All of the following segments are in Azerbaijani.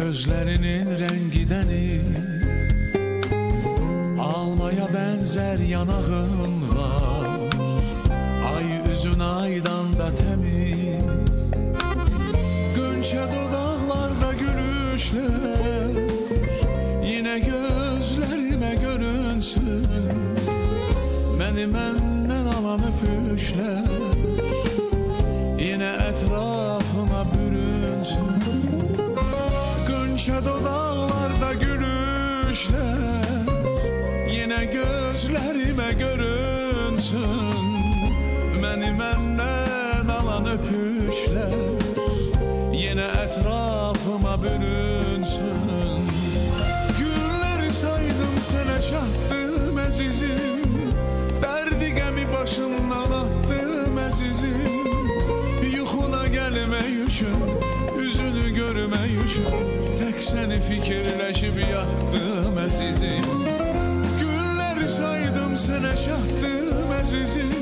Gözlerinin rengi deniz. Almaya benzer yanağın var. Ay üzün aydan da temiz. Gönçe dudaklarda gülüşler. Yine gözlerime görünsün. Beni benden alan öpüşler. Yine etrafıma bürünsün gözlerime görünsün. Beni benden alan öpüşler Yine etrafıma bürünsün. Günleri saydım sana çattım azizim. Derdi gemi başımdan attım azizim. Yuxuna gelme üçün Üzünü görme üçün Tek seni fikirleşip yattım azizim Günleri saydım sana çattım azizim.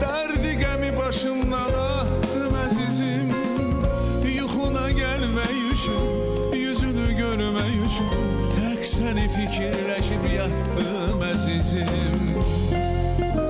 Derdi gemi başımdan attım azizim. Yuxuna gelme üçün Yüzünü görme üçün Tek seni fikirleşip yattım azizim. Yandırır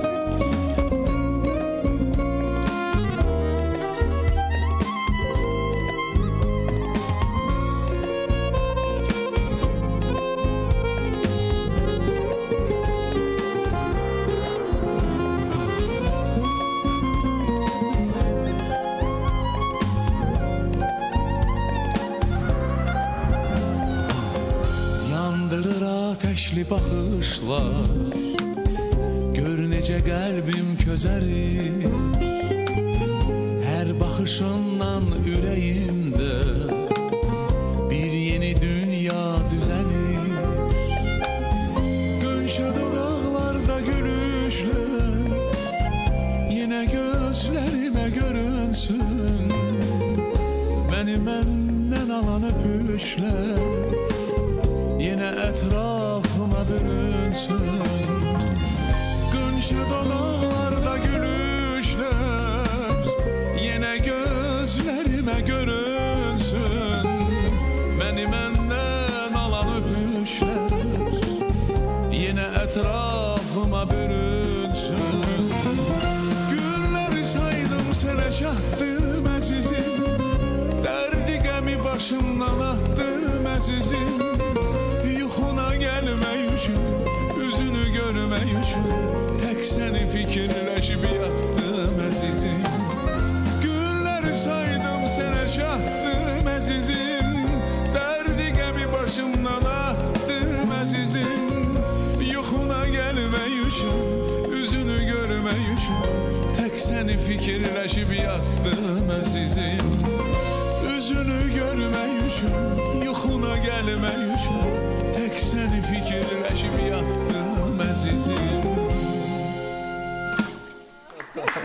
ateşli bakışlar Gör necə qəlbim közərir Hər baxışından ürəyimdə Bir yeni dünya düzəlir Gönşə dodaqlarda gülüşlər Yenə gözlərimə görünsün. Məni məndən alan öpüşlər Yine etrafıma görünsün. Beni benden alan öpüşler Yine etrafıma bürünsün. Günleri saydım sana çattım azizim Derdi gemi başımdan attım azizim saydım sana çattım azizim. Derdi gemi başımdan attım azizim. Yuxuna üçün Üzünü görme üçün Tek seni fikirleşip yattım azizim. Üzünü görme üçün Yuxuna gelme